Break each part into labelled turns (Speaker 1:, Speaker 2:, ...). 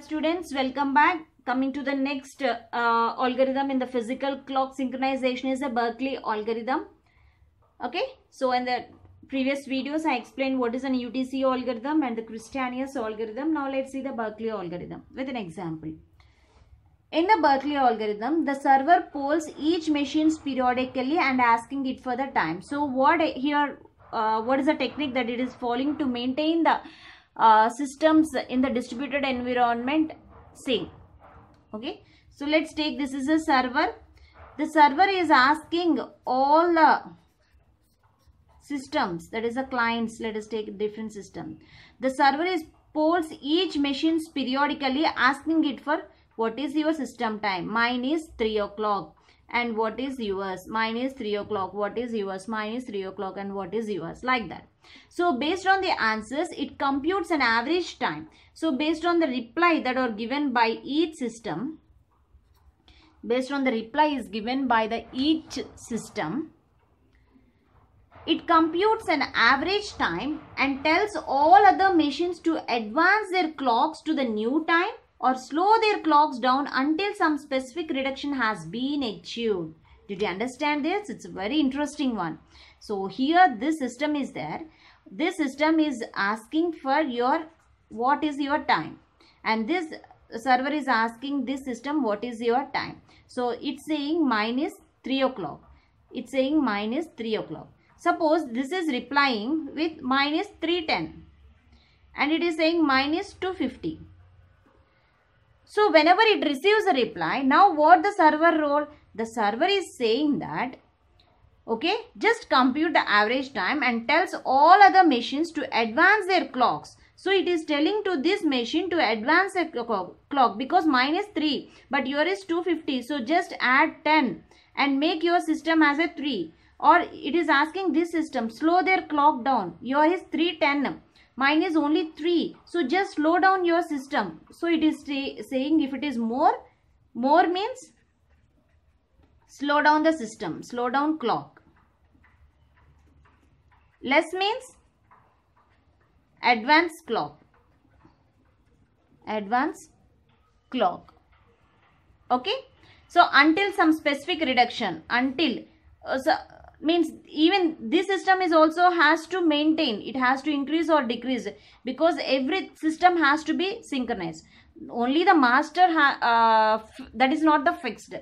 Speaker 1: Students, welcome back. Coming to the next uh, algorithm in the physical clock synchronization is a Berkeley algorithm. Okay, so in the previous videos I explained what is an UTC algorithm and the Cristian's algorithm. Now let's see the Berkeley algorithm with an example. In the Berkeley algorithm, the server polls each machines periodically and asking it for the time. So what here, uh, what is the technique that it is following to maintain the uh, systems in the distributed environment same. Okay. So let's take this is a server. The server is asking all the systems that is the clients let us take a different system. The server is polls each machines periodically asking it for what is your system time. Mine is 3 o'clock. And what is yours? Mine is 3 o'clock. What is yours? Mine is 3 o'clock. And what is yours? Like that so based on the answers it computes an average time so based on the reply that are given by each system based on the reply is given by the each system it computes an average time and tells all other machines to advance their clocks to the new time or slow their clocks down until some specific reduction has been achieved. Did you understand this? It's a very interesting one. So here this system is there. This system is asking for your what is your time and this server is asking this system what is your time. So it's saying minus 3 o'clock. It's saying minus 3 o'clock. Suppose this is replying with minus 310 and it is saying minus 250. So whenever it receives a reply, now what the server role? The server is saying that, okay, just compute the average time and tells all other machines to advance their clocks. So it is telling to this machine to advance the clock because mine is minus 3 but yours is 250. So just add 10 and make your system as a 3 or it is asking this system slow their clock down. yours is 310 mine is only 3 so just slow down your system so it is say, saying if it is more more means slow down the system slow down clock. Less means advance clock. Advance clock. Okay? So until some specific reduction until uh, so means even this system is also has to maintain it has to increase or decrease because every system has to be synchronized. Only the master uh, that is not the fixed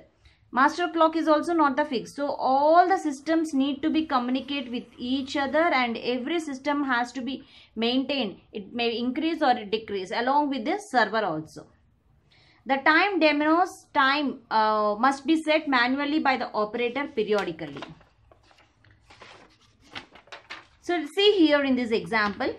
Speaker 1: master clock is also not the fixed so all the systems need to be communicate with each other and every system has to be maintained. It may increase or decrease along with the server also. The time daemon's time uh, must be set manually by the operator periodically. So see here in this example,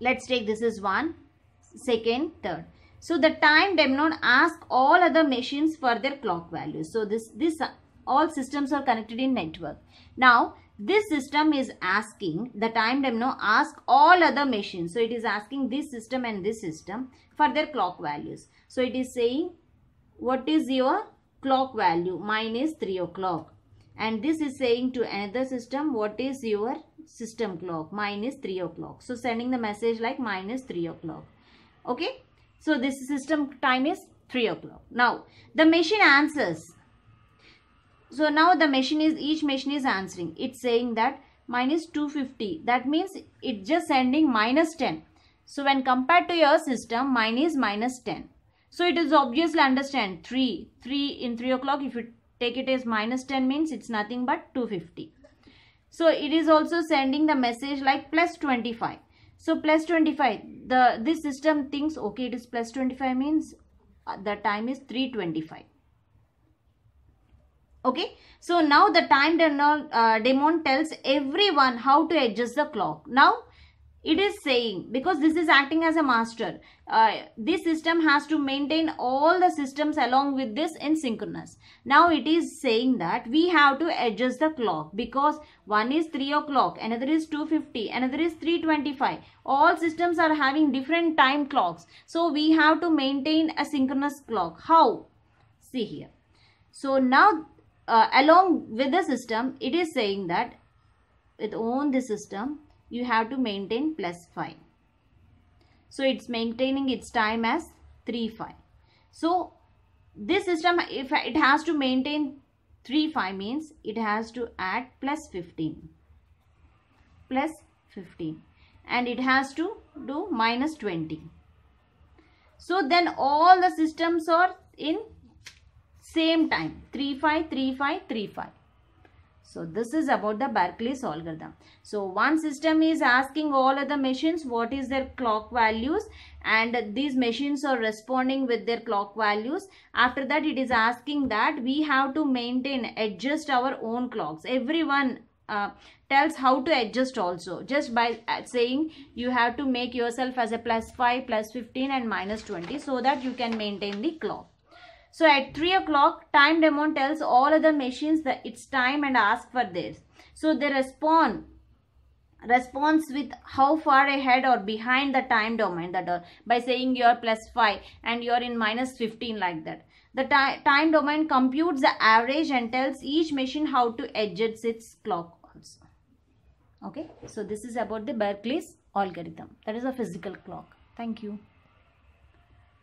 Speaker 1: let's take this is one, second, third. So the time daemon ask all other machines for their clock values. So this, this all systems are connected in network. Now this system is asking, the time daemon ask all other machines. So it is asking this system and this system for their clock values. So it is saying what is your clock value? Mine is 3 o'clock and this is saying to another system what is your system clock minus 3 o'clock so sending the message like minus 3 o'clock okay so this system time is 3 o'clock. Now the machine answers. So now the machine is each machine is answering. It's saying that minus 250 that means it's just sending minus 10 so when compared to your system mine is minus 10 so it is obviously understand 3 3 in 3 o'clock. If you take it as minus 10 means it's nothing but 250 so it is also sending the message like plus 25 so plus 25 the this system thinks okay it is plus 25 means uh, the time is 325 okay? So now the time uh, daemon tells everyone how to adjust the clock. Now it is saying because this is acting as a master uh, this system has to maintain all the systems along with this in synchronous. Now it is saying that we have to adjust the clock because one is 3 o'clock another is 250 another is 325 all systems are having different time clocks. So we have to maintain a synchronous clock. How? See here. So now uh, along with the system it is saying that with on the system you have to maintain plus 5. so it's maintaining its time as 3 5 so this system if it has to maintain 3 5 means it has to add plus 15 plus 15 and it has to do minus 20 so then all the systems are in same time. 3 5 3 5 3 5 so this is about the Berkeley's algorithm. So one system is asking all other machines what is their clock values and these machines are responding with their clock values. After that it is asking that we have to maintain, adjust our own clocks. Everyone uh, tells how to adjust also just by uh, saying you have to make yourself as a plus 5, plus 15 and minus 20 so that you can maintain the clock. So at 3 o'clock, time daemon tells all other machines that it's time and ask for this. So they respond response with how far ahead or behind the time domain that are by saying you're plus 5 and you're in minus 15 like that. The time domain computes the average and tells each machine how to adjust its clock also. Okay, so this is about the Berkeley's algorithm. That is a physical clock. Thank you.